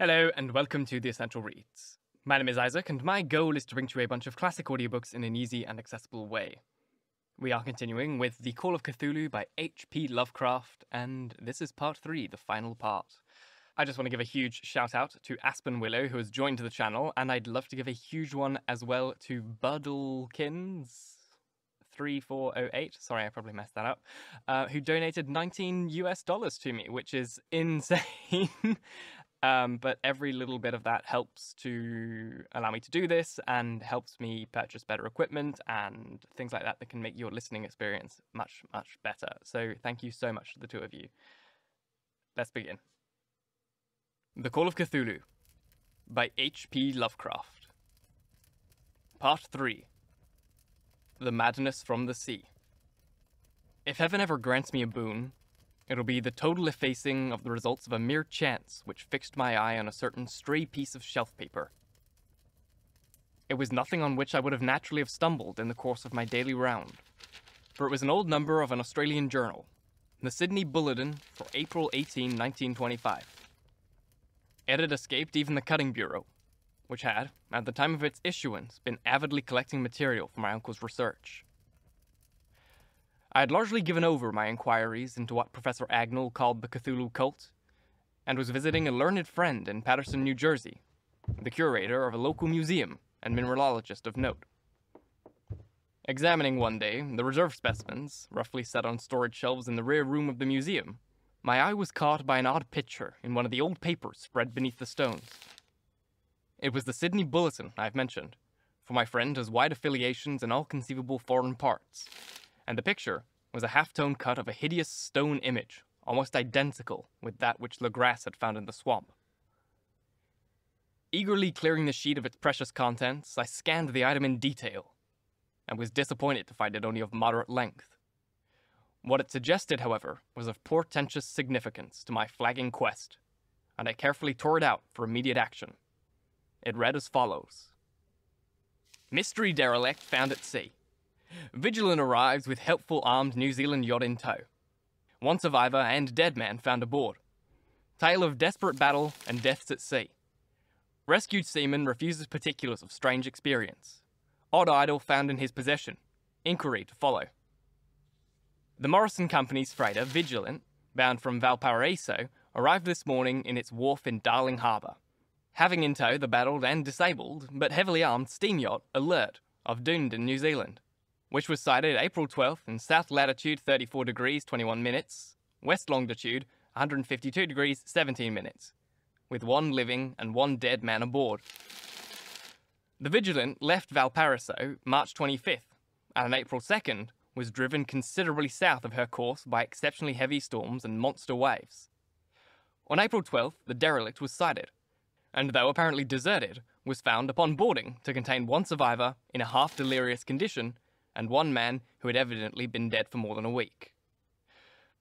Hello, and welcome to The Essential Reads. My name is Isaac, and my goal is to bring to you a bunch of classic audiobooks in an easy and accessible way. We are continuing with The Call of Cthulhu by H.P. Lovecraft, and this is part three, the final part. I just want to give a huge shout out to Aspen Willow, who has joined the channel, and I'd love to give a huge one as well to Buddlekins. 3408, sorry, I probably messed that up, uh, who donated 19 US dollars to me, which is insane. Um, but every little bit of that helps to allow me to do this and helps me purchase better equipment and things like that that can make your listening experience much, much better. So thank you so much to the two of you. Let's begin. The Call of Cthulhu by H.P. Lovecraft. Part 3 The Madness from the Sea. If heaven ever grants me a boon, it'll be the total effacing of the results of a mere chance which fixed my eye on a certain stray piece of shelf paper. It was nothing on which I would have naturally have stumbled in the course of my daily round, for it was an old number of an Australian journal, the Sydney Bulletin for April 18, 1925. It had escaped even the cutting bureau, which had, at the time of its issuance, been avidly collecting material for my uncle's research. I had largely given over my inquiries into what Professor Agnell called the Cthulhu cult, and was visiting a learned friend in Paterson, New Jersey, the curator of a local museum and mineralogist of note. Examining one day the reserve specimens, roughly set on storage shelves in the rear room of the museum, my eye was caught by an odd picture in one of the old papers spread beneath the stones. It was the Sydney Bulletin I've mentioned, for my friend has wide affiliations in all conceivable foreign parts, and the picture was a half-tone cut of a hideous stone image, almost identical with that which Legrasse had found in the swamp. Eagerly clearing the sheet of its precious contents, I scanned the item in detail, and was disappointed to find it only of moderate length. What it suggested, however, was of portentous significance to my flagging quest, and I carefully tore it out for immediate action. It read as follows Mystery derelict found at sea. Vigilant arrives with helpful armed New Zealand yacht in tow. One survivor and dead man found aboard. Tale of desperate battle and deaths at sea. Rescued seaman refuses particulars of strange experience. Odd idol found in his possession. Inquiry to follow. The Morrison Company's freighter, Vigilant, bound from Valparaiso, arrived this morning in its wharf in Darling Harbour, having in tow the battled and disabled, but heavily armed steam yacht Alert of Dunedin, New Zealand, which was sighted April 12th in south latitude 34 degrees 21 minutes, west longitude 152 degrees 17 minutes, with one living and one dead man aboard. The Vigilant left Valparaiso March 25th, and on April 2nd was driven considerably south of her course by exceptionally heavy storms and monster waves. On April 12th, the derelict was sighted, and though apparently deserted, was found upon boarding to contain one survivor in a half delirious condition and one man who had evidently been dead for more than a week.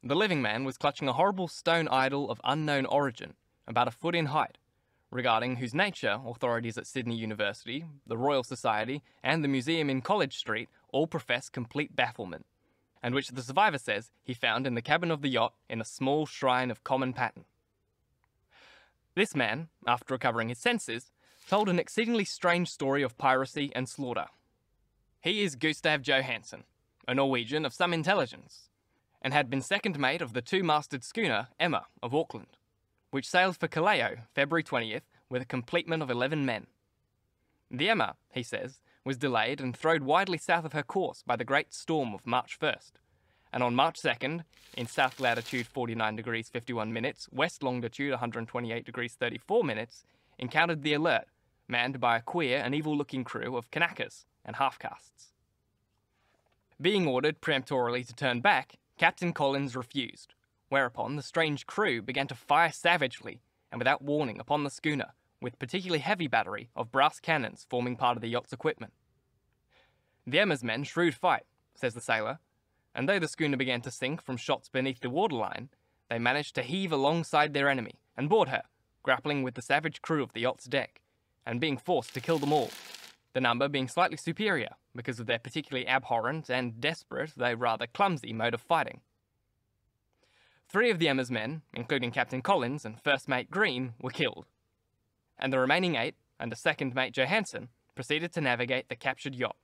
The living man was clutching a horrible stone idol of unknown origin, about a foot in height, regarding whose nature authorities at Sydney University, the Royal Society, and the museum in College Street all profess complete bafflement, and which the survivor says he found in the cabin of the yacht in a small shrine of common pattern. This man, after recovering his senses, told an exceedingly strange story of piracy and slaughter. He is Gustaf Johansen, a Norwegian of some intelligence, and had been second mate of the two-masted schooner Emma of Auckland, which sailed for Callao February 20th with a complement of 11 men. The Emma, he says, was delayed and thrown widely south of her course by the great storm of March 1st, and on March 2nd, in south latitude 49 degrees 51 minutes, west longitude 128 degrees 34 minutes, encountered the Alert, manned by a queer and evil looking crew of Kanakas and half castes. Being ordered peremptorily to turn back, Captain Collins refused, whereupon the strange crew began to fire savagely and without warning upon the schooner, with particularly heavy battery of brass cannons forming part of the yacht's equipment. The Emma's men shrewd fight, says the sailor, and though the schooner began to sink from shots beneath the waterline, they managed to heave alongside their enemy and board her, grappling with the savage crew of the yacht's deck, and being forced to kill them all, the number being slightly superior because of their particularly abhorrent and desperate, though rather clumsy, mode of fighting. Three of the Emma's men, including Captain Collins and First Mate Green, were killed, and the remaining eight, under second mate Johansen, proceeded to navigate the captured yacht,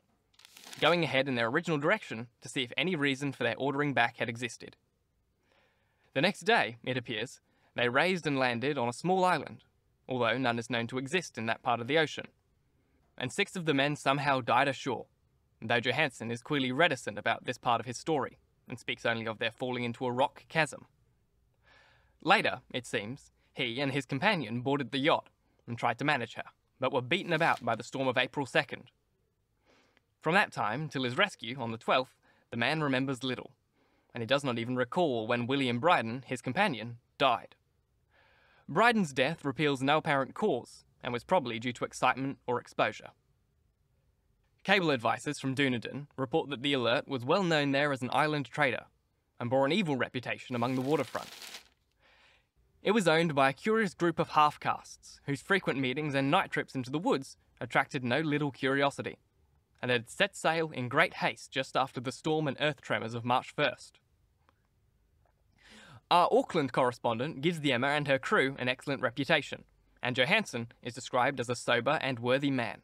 going ahead in their original direction to see if any reason for their ordering back had existed. The next day, it appears, they raised and landed on a small island, although none is known to exist in that part of the ocean. And six of the men somehow died ashore, though Johansen is clearly reticent about this part of his story and speaks only of their falling into a rock chasm. Later, it seems, he and his companion boarded the yacht and tried to manage her, but were beaten about by the storm of April 2nd. From that time till his rescue on the 12th, the man remembers little, and he does not even recall when William Briden, his companion, died. Briden's death reveals no apparent cause and was probably due to excitement or exposure. Cable advisors from Dunedin report that the Alert was well known there as an island trader and bore an evil reputation among the waterfront. It was owned by a curious group of half castes whose frequent meetings and night trips into the woods attracted no little curiosity, and had set sail in great haste just after the storm and earth tremors of March 1st. Our Auckland correspondent gives the Emma and her crew an excellent reputation, and Johansen is described as a sober and worthy man.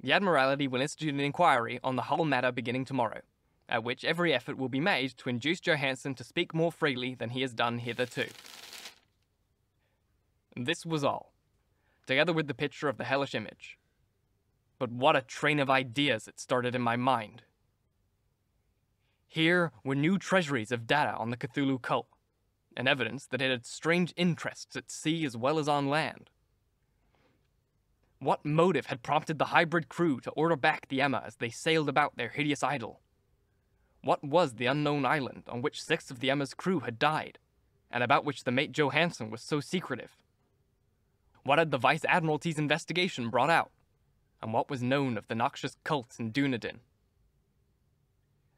The Admiralty will institute an inquiry on the whole matter beginning tomorrow, at which every effort will be made to induce Johansen to speak more freely than he has done hitherto. This was all, together with the picture of the hellish image. But what a train of ideas it started in my mind. Here were new treasuries of data on the Cthulhu cult, and evidence that it had strange interests at sea as well as on land. What motive had prompted the hybrid crew to order back the Emma as they sailed about their hideous idol? What was the unknown island on which six of the Emma's crew had died, and about which the mate Johansen was so secretive? What had the Vice Admiralty's investigation brought out? And what was known of the noxious cults in Dunedin?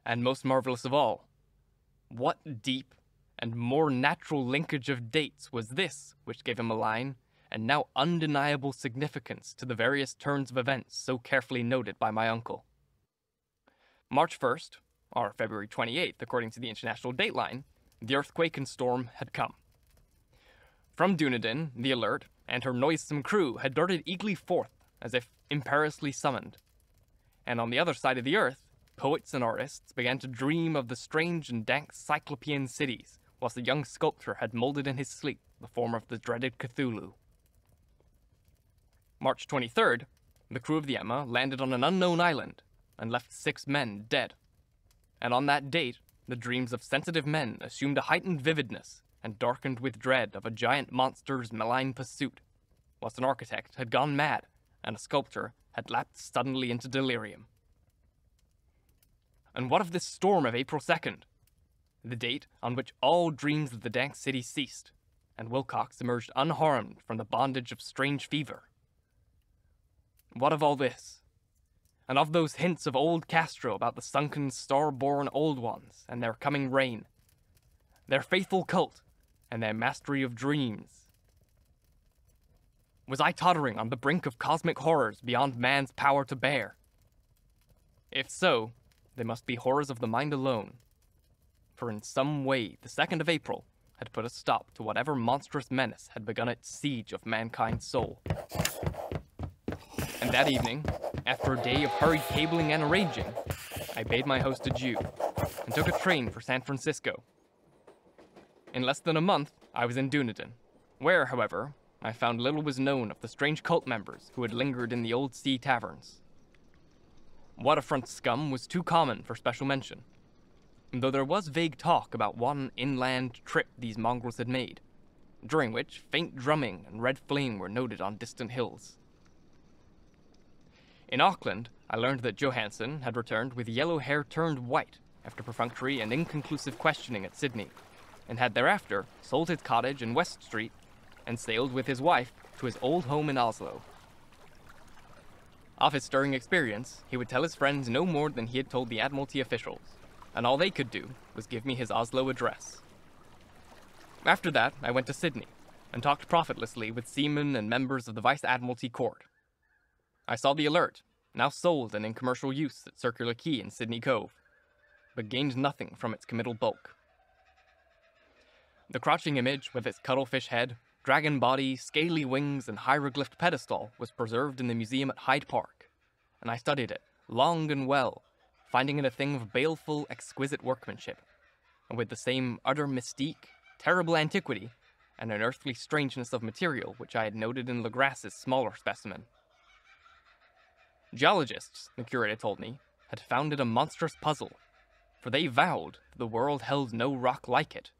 And most marvelous of all, what deep and more natural linkage of dates was this which gave him a line and now undeniable significance to the various turns of events so carefully noted by my uncle. March 1st, or February 28th, according to the international dateline, the earthquake and storm had come. From Dunedin, the Alert and her noisome crew had darted eagerly forth as if imperiously summoned. And on the other side of the earth, poets and artists began to dream of the strange and dank Cyclopean cities, whilst the young sculptor had molded in his sleep the form of the dreaded Cthulhu. March 23rd, the crew of the Emma landed on an unknown island and left six men dead. And on that date, the dreams of sensitive men assumed a heightened vividness and darkened with dread of a giant monster's malign pursuit, whilst an architect had gone mad and a sculptor had lapsed suddenly into delirium. And what of this storm of April 2nd? The date on which all dreams of the dank city ceased, and Wilcox emerged unharmed from the bondage of strange fever. What of all this? And of those hints of old Castro about the sunken, star-born old ones and their coming reign? Their faithful cult and their mastery of dreams? Was I tottering on the brink of cosmic horrors beyond man's power to bear? If so, they must be horrors of the mind alone. In some way, the 2nd of April had put a stop to whatever monstrous menace had begun its siege of mankind's soul. And that evening, after a day of hurried cabling and arranging, I bade my host adieu and took a train for San Francisco. In less than a month, I was in Dunedin, where, however, I found little was known of the strange cult members who had lingered in the old sea taverns. Waterfront scum was too common for special mention, though there was vague talk about one inland trip these mongrels had made, during which faint drumming and red flame were noted on distant hills. In Auckland, I learned that Johansen had returned with yellow hair turned white after perfunctory and inconclusive questioning at Sydney, and had thereafter sold his cottage in West Street and sailed with his wife to his old home in Oslo. Of his stirring experience, he would tell his friends no more than he had told the Admiralty officials, and all they could do was give me his Oslo address. After that, I went to Sydney and talked profitlessly with seamen and members of the Vice Admiralty Court. I saw the alert, now sold and in commercial use at Circular Quay in Sydney Cove, but gained nothing from its committal bulk. The crouching image with its cuttlefish head, dragon body, scaly wings, and hieroglyphed pedestal was preserved in the museum at Hyde Park, and I studied it long and well, finding it a thing of baleful, exquisite workmanship, and with the same utter mystique, terrible antiquity, and unearthly strangeness of material which I had noted in Legrasse's smaller specimen. Geologists, the curator told me, had found it a monstrous puzzle, for they vowed that the world held no rock like it.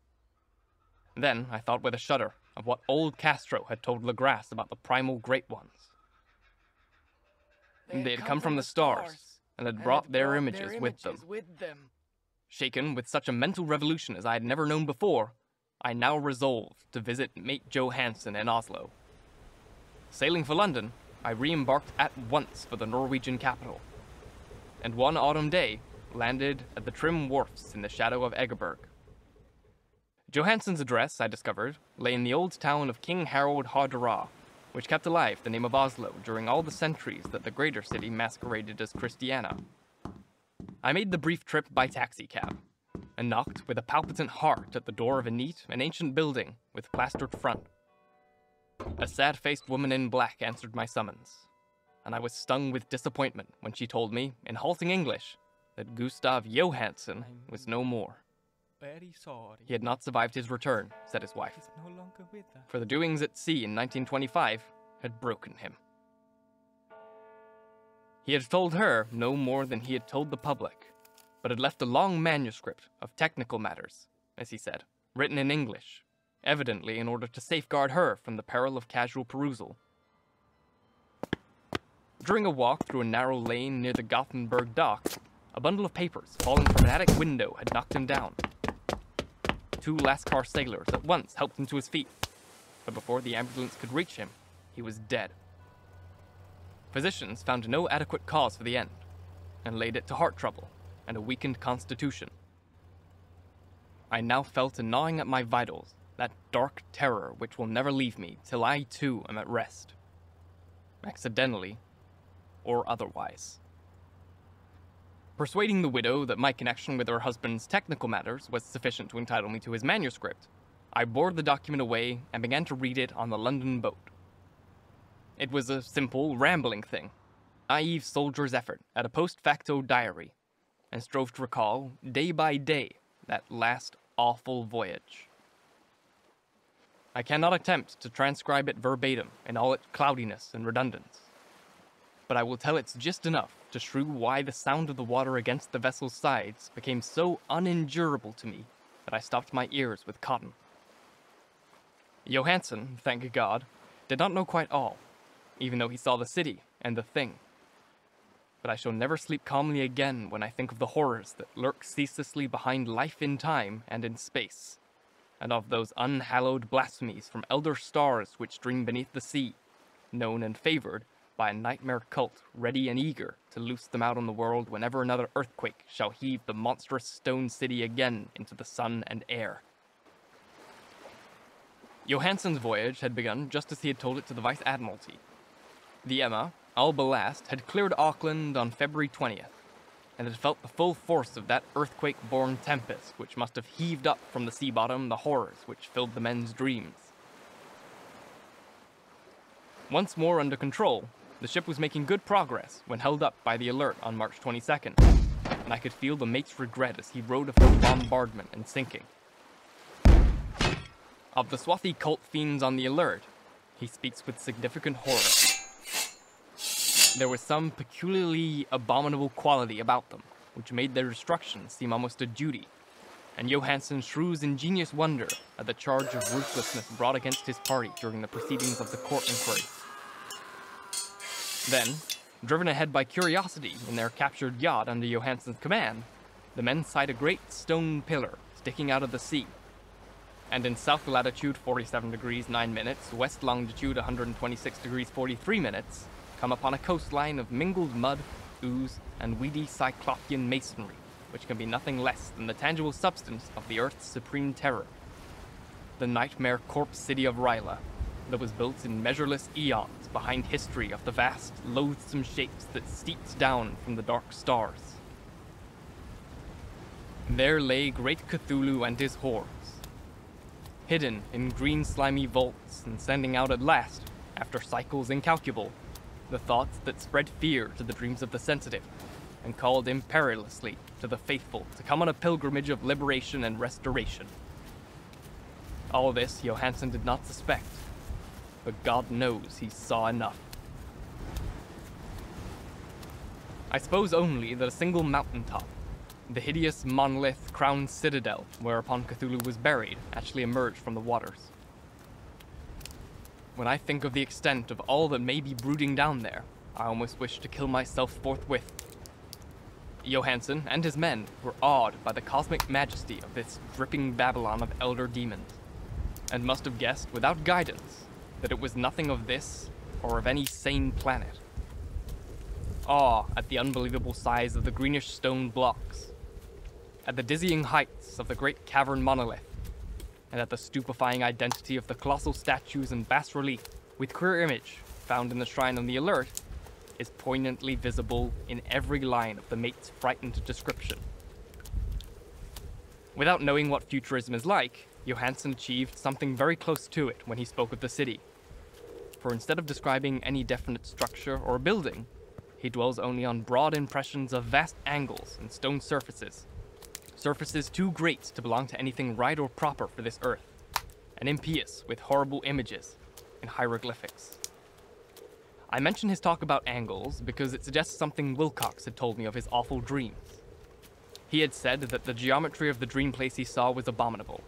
Then I thought with a shudder of what old Castro had told Legras about the primal great ones. They had come from the stars and had brought their images with them. Shaken with such a mental revolution as I had never known before, I now resolved to visit mate Johansen in Oslo. Sailing for London, I re-embarked at once for the Norwegian capital, and one autumn day landed at the trim wharfs in the shadow of Egeberg. Johansen's address, I discovered, lay in the old town of King Harold Haardrada, which kept alive the name of Oslo during all the centuries that the greater city masqueraded as Christiania. I made the brief trip by taxicab, and knocked with a palpitant heart at the door of a neat and ancient building with plastered front. A sad faced woman in black answered my summons, and I was stung with disappointment when she told me, in halting English, that Gustaf Johansen was no more. He had not survived his return, said his wife, no longer with us. for the doings at sea in 1925 had broken him. He had told her no more than he had told the public, but had left a long manuscript of technical matters, as he said, written in English, evidently in order to safeguard her from the peril of casual perusal. During a walk through a narrow lane near the Gothenburg dock, a bundle of papers falling from an attic window had knocked him down. Two Lascar sailors at once helped him to his feet, but before the ambulance could reach him, he was dead. Physicians found no adequate cause for the end, and laid it to heart trouble and a weakened constitution. I now felt a gnawing at my vitals, that dark terror which will never leave me till I too am at rest. Accidentally, or otherwise. Persuading the widow that my connection with her husband's technical matters was sufficient to entitle me to his manuscript, I bore the document away and began to read it on the London boat. It was a simple, rambling thing, naive soldier's effort at a post facto diary, and strove to recall, day by day, that last awful voyage. I cannot attempt to transcribe it verbatim in all its cloudiness and redundance, but I will tell its just enough to shew why the sound of the water against the vessel's sides became so unendurable to me that I stopped my ears with cotton. Johansen, thank God, did not know quite all, even though he saw the city and the thing. But I shall never sleep calmly again when I think of the horrors that lurk ceaselessly behind life in time and in space, and of those unhallowed blasphemies from elder stars which dream beneath the sea, known and favored by a nightmare cult ready and eager to loose them out on the world whenever another earthquake shall heave the monstrous stone city again into the sun and air. Johansen's voyage had begun just as he had told it to the Vice Admiralty. The Emma, all ballast, had cleared Auckland on February 20th, and had felt the full force of that earthquake born tempest which must have heaved up from the sea bottom the horrors which filled the men's dreams. Once more under control, the ship was making good progress when held up by the alert on March 22nd, and I could feel the mate's regret as he wrote of the bombardment and sinking. Of the swarthy cult fiends on the alert, he speaks with significant horror. There was some peculiarly abominable quality about them, which made their destruction seem almost a duty, and Johansen shrews ingenious wonder at the charge of ruthlessness brought against his party during the proceedings of the court inquiry. Then, driven ahead by curiosity in their captured yacht under Johansen's command, the men sight a great stone pillar sticking out of the sea, and in south latitude 47 degrees 9 minutes, west longitude 126 degrees 43 minutes, come upon a coastline of mingled mud, ooze, and weedy cyclopean masonry, which can be nothing less than the tangible substance of the Earth's supreme terror. The nightmare corpse city of R'lyeh, that was built in measureless eons behind history of the vast, loathsome shapes that steeped down from the dark stars. There lay great Cthulhu and his hordes. hidden in green slimy vaults and sending out at last, after cycles incalculable, the thoughts that spread fear to the dreams of the sensitive, and called imperiously to the faithful to come on a pilgrimage of liberation and restoration. All this Johansen did not suspect, but God knows he saw enough. I suppose only that a single mountaintop, the hideous monolith crowned citadel whereupon Cthulhu was buried, actually emerged from the waters. When I think of the extent of all that may be brooding down there, I almost wish to kill myself forthwith. Johansen and his men were awed by the cosmic majesty of this dripping Babylon of elder demons, and must have guessed without guidance that it was nothing of this or of any sane planet. Awe at the unbelievable size of the greenish stone blocks, at the dizzying heights of the great cavern monolith, and at the stupefying identity of the colossal statues and bas relief with queer image found in the shrine on the alert is poignantly visible in every line of the mate's frightened description. Without knowing what futurism is like, Johansen achieved something very close to it when he spoke of the city. For instead of describing any definite structure or building, he dwells only on broad impressions of vast angles and stone surfaces. Surfaces too great to belong to anything right or proper for this earth, and impious with horrible images and hieroglyphics. I mention his talk about angles because it suggests something Wilcox had told me of his awful dreams. He had said that the geometry of the dream place he saw was abominable,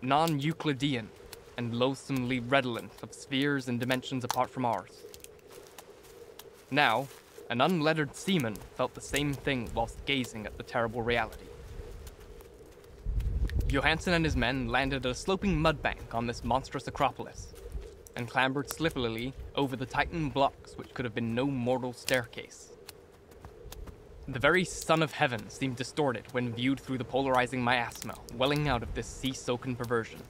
non Euclidean, and loathsomely redolent of spheres and dimensions apart from ours. Now, an unlettered seaman felt the same thing whilst gazing at the terrible reality. Johansen and his men landed at a sloping mud bank on this monstrous acropolis and clambered slipperily over the titan blocks which could have been no mortal staircase. The very sun of heaven seemed distorted when viewed through the polarizing miasma welling out of this sea-soaken perversion,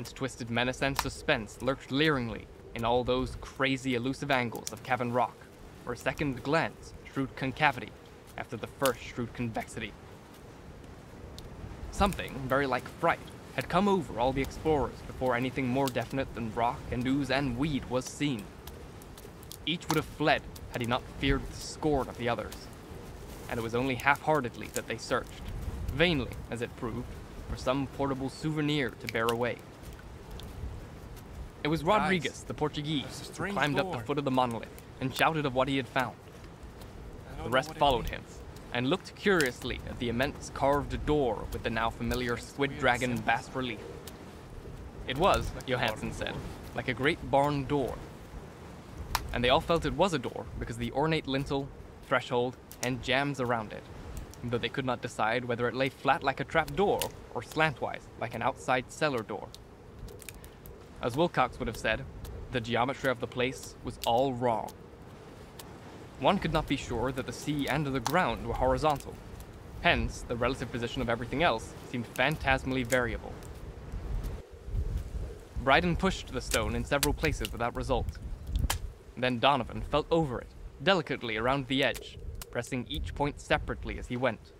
and twisted menace and suspense lurked leeringly in all those crazy elusive angles of cavern rock, where a second glance shrewd concavity after the first shrewd convexity. Something very like fright had come over all the explorers before anything more definite than rock and ooze and weed was seen. Each would have fled had he not feared the scorn of the others, and it was only half-heartedly that they searched, vainly, as it proved, for some portable souvenir to bear away. It was Rodriguez, the Portuguese, who climbed up the foot of the monolith and shouted of what he had found. The rest followed him and looked curiously at the immense carved door with the now familiar squid dragon bas relief. It was, Johansen said, like a great barn door. And they all felt it was a door because of the ornate lintel, threshold, and jambs around it, though they could not decide whether it lay flat like a trap door or slantwise like an outside cellar door. As Wilcox would have said, the geometry of the place was all wrong. One could not be sure that the sea and the ground were horizontal. Hence, the relative position of everything else seemed phantasmally variable. Briden pushed the stone in several places without result. Then Donovan felt over it, delicately around the edge, pressing each point separately as he went.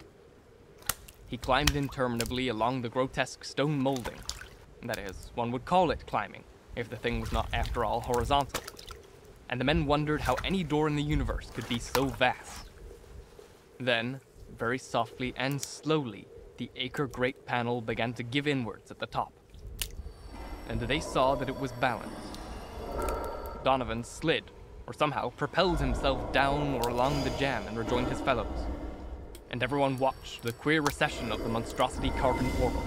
He climbed interminably along the grotesque stone molding. That is, one would call it climbing, if the thing was not, after all, horizontal. And the men wondered how any door in the universe could be so vast. Then, very softly and slowly, the acre great panel began to give inwards at the top. And they saw that it was balanced. Donovan slid, or somehow propelled himself down or along the jam and rejoined his fellows. And everyone watched the queer recession of the monstrosity carven portal.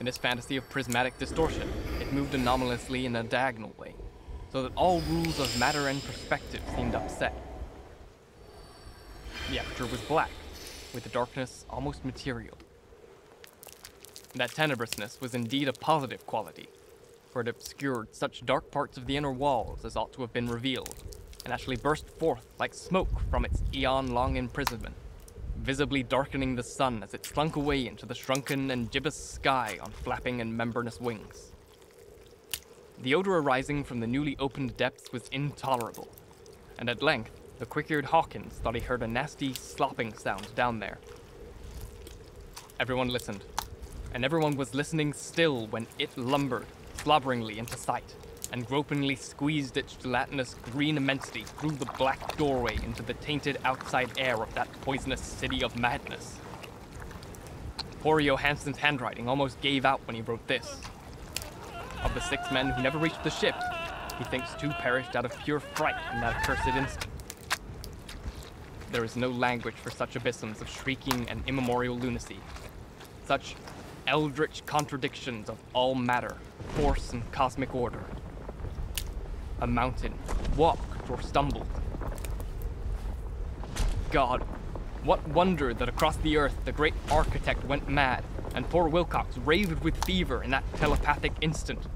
In this fantasy of prismatic distortion, it moved anomalously in a diagonal way, so that all rules of matter and perspective seemed upset. The aperture was black, with the darkness almost material. That tenebrousness was indeed a positive quality, for it obscured such dark parts of the inner walls as ought to have been revealed, and actually burst forth like smoke from its eon long imprisonment, visibly darkening the sun as it slunk away into the shrunken and gibbous sky on flapping and membranous wings. The odor arising from the newly opened depths was intolerable, and at length the quick-eared Hawkins thought he heard a nasty slopping sound down there. Everyone listened. and everyone was listening still when it lumbered slobberingly into sight and gropingly squeezed its gelatinous green immensity through the black doorway into the tainted outside air of that poisonous city of madness. Poor Johansen's handwriting almost gave out when he wrote this. Of the six men who never reached the ship, he thinks two perished out of pure fright in that accursed instant. There is no language for such abysms of shrieking and immemorial lunacy, such eldritch contradictions of all matter, force, and cosmic order. A mountain walked or stumbled. God, what wonder that across the earth the great architect went mad, and poor Wilcox raved with fever in that telepathic instant.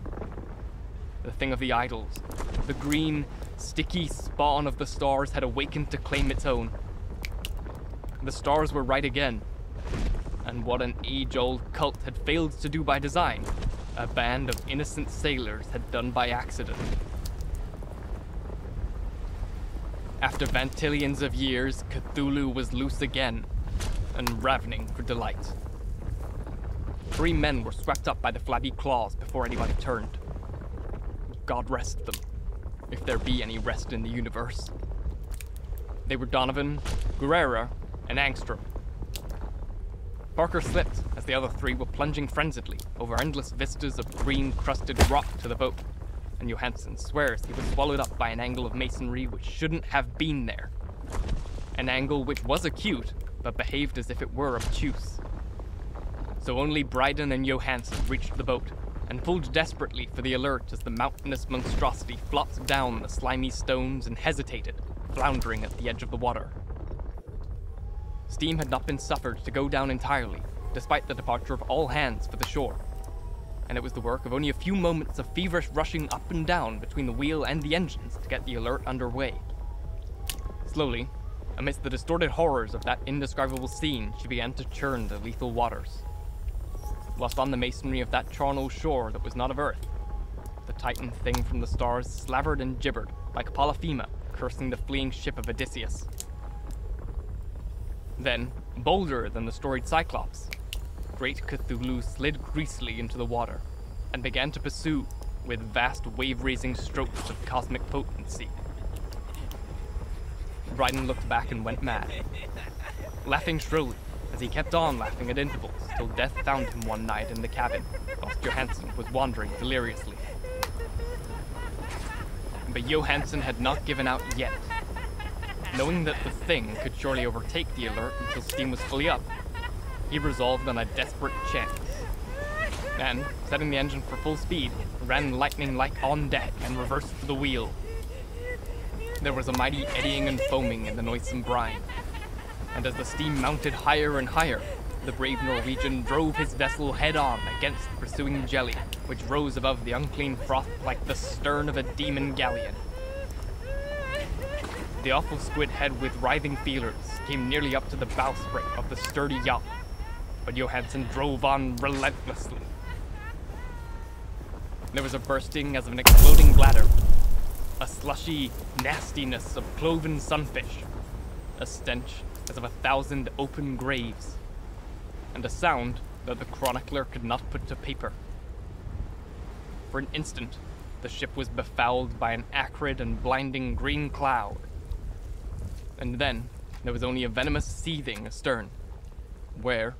The thing of the idols, the green, sticky spawn of the stars had awakened to claim its own. The stars were right again. And what an age old cult had failed to do by design, a band of innocent sailors had done by accident. After vantillions of years, Cthulhu was loose again, and ravening for delight. Three men were swept up by the flabby claws before anybody turned. God rest them, if there be any rest in the universe. They were Donovan, Guerrera, and Angstrom. Parker slipped as the other three were plunging frenziedly over endless vistas of green crusted rock to the boat, and Johansen swears he was swallowed up by an angle of masonry which shouldn't have been there. An angle which was acute, but behaved as if it were obtuse. So only Briden and Johansen reached the boat and pulled desperately for the alert as the mountainous monstrosity flopped down the slimy stones and hesitated, floundering at the edge of the water. Steam had not been suffered to go down entirely, despite the departure of all hands for the shore. And it was the work of only a few moments of feverish rushing up and down between the wheel and the engines to get the alert underway. Slowly, amidst the distorted horrors of that indescribable scene, she began to churn the lethal waters. Whilst on the masonry of that charnel shore that was not of earth, the titan thing from the stars slavered and gibbered like Polypheme cursing the fleeing ship of Odysseus. Then, bolder than the storied Cyclops, great Cthulhu slid greasily into the water and began to pursue with vast wave-raising strokes of cosmic potency. Briden looked back and went mad, laughing shrilly as he kept on laughing at intervals till death found him one night in the cabin whilst Johansen was wandering deliriously. But Johansen had not given out yet. Knowing that the thing could surely overtake the alert until steam was fully up, he resolved on a desperate chance. Then, setting the engine for full speed, ran lightning-like on deck and reversed the wheel. There was a mighty eddying and foaming in the noisome brine, and as the steam mounted higher and higher, the brave Norwegian drove his vessel head-on against the pursuing jelly, which rose above the unclean froth like the stern of a demon galleon. The awful squid head with writhing feelers came nearly up to the bowsprit of the sturdy yacht, but Johansen drove on relentlessly. There was a bursting as of an exploding bladder, a slushy nastiness of cloven sunfish, a stench as of a thousand open graves, and a sound that the chronicler could not put to paper. For an instant, the ship was befouled by an acrid and blinding green cloud. And then there was only a venomous seething astern, where,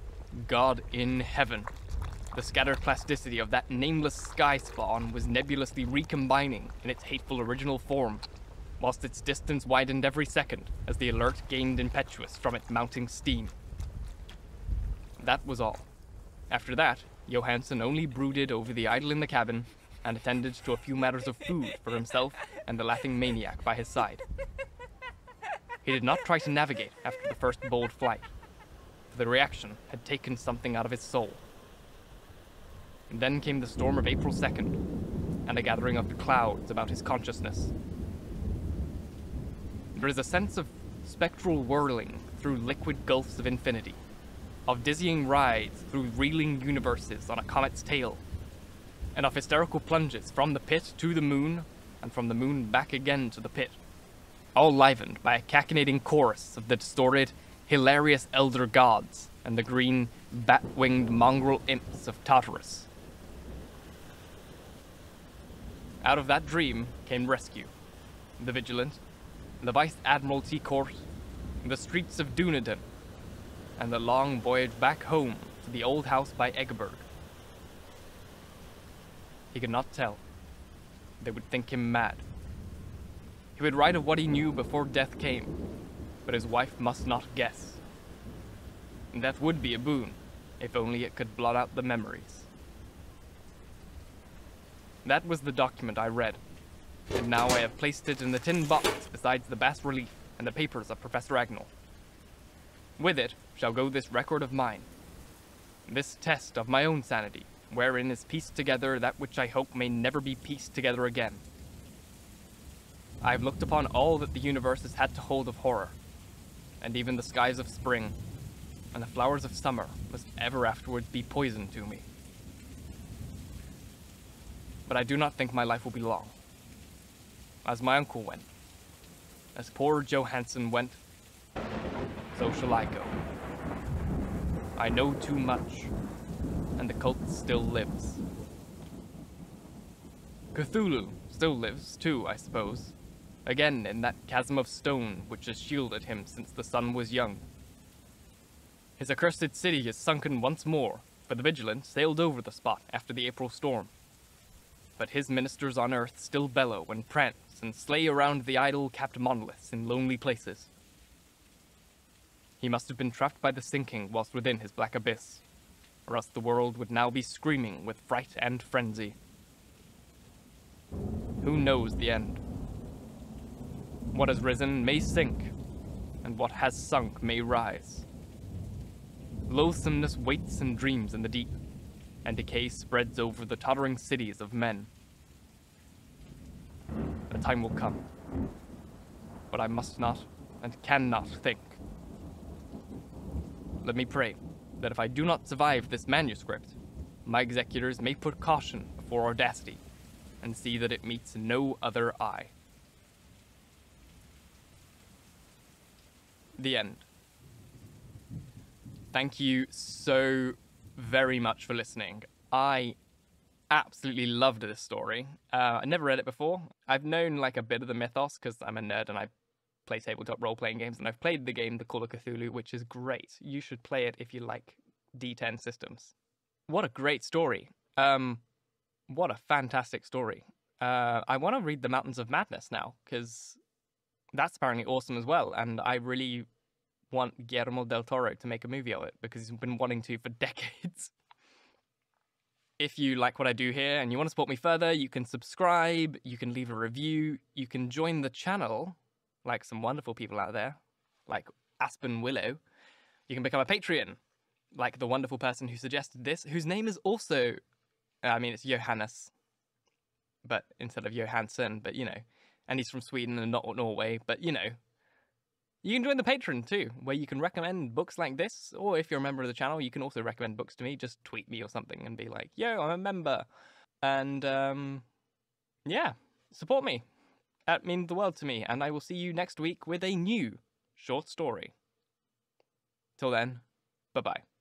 God in heaven, the scattered plasticity of that nameless sky spawn was nebulously recombining in its hateful original form, whilst its distance widened every second as the alert gained impetuous from its mounting steam. That was all. After that, Johansen only brooded over the idol in the cabin and attended to a few matters of food for himself and the laughing maniac by his side. He did not try to navigate after the first bold flight, the reaction had taken something out of his soul. And then came the storm of April 2nd, and a gathering of clouds about his consciousness. There is a sense of spectral whirling through liquid gulfs of infinity, of dizzying rides through reeling universes on a comet's tail, and of hysterical plunges from the pit to the moon, and from the moon back again to the pit, all livened by a cachinnating chorus of the distorted, hilarious elder gods and the green, bat winged mongrel imps of Tartarus. Out of that dream came rescue, the Vigilant, the Vice Admiralty Court, the streets of Dunedin, and the long voyage back home to the old house by Egeberg. He could not tell. They would think him mad. He would write of what he knew before death came, but his wife must not guess. And that would be a boon, if only it could blot out the memories. That was the document I read, and now I have placed it in the tin box besides the bas relief and the papers of Professor Agnell. With it shall go this record of mine, this test of my own sanity, wherein is pieced together that which I hope may never be pieced together again. I have looked upon all that the universe has had to hold of horror, and even the skies of spring, and the flowers of summer must ever afterwards be poison to me. But I do not think my life will be long. As my uncle went, as poor Joe Johansen went, so shall I go. I know too much, and the cult still lives. Cthulhu still lives, too, I suppose. Again, in that chasm of stone which has shielded him since the sun was young. His accursed city is sunken once more, for the Vigilant sailed over the spot after the April storm. But his ministers on earth still bellow and prance and slay around the idol capped monoliths in lonely places. He must have been trapped by the sinking whilst within his black abyss, or else the world would now be screaming with fright and frenzy. Who knows the end? What has risen may sink, and what has sunk may rise. Loathsomeness waits and dreams in the deep, and decay spreads over the tottering cities of men. A time will come, but I must not and cannot think. Let me pray that if I do not survive this manuscript, my executors may put caution before audacity and see that it meets no other eye. The end. Thank you so very much for listening. I absolutely loved this story. Uh, I never read it before. I've known like a bit of the mythos because I'm a nerd and I play tabletop role playing games, and I've played the game The Call of Cthulhu, which is great. You should play it if you like D10 systems. What a great story! Um, what a fantastic story. Uh, I want to read The Mountains of Madness now because that's apparently awesome as well, and I really want Guillermo del Toro to make a movie of it because he's been wanting to for decades. If you like what I do here and you want to support me further, you can subscribe, you can leave a review, you can join the channel, like some wonderful people out there, like Aspen Willow. You can become a Patreon, like the wonderful person who suggested this, whose name is also, I mean, it's Johannes, but instead of Johansson, but you know, and he's from Sweden and not Norway, but you know, you can join the Patreon too, where you can recommend books like this, or if you're a member of the channel, you can also recommend books to me. Just tweet me or something and be like, "Yo, I'm a member," and um, yeah, support me. That means the world to me, and I will see you next week with a new short story. Till then, bye bye.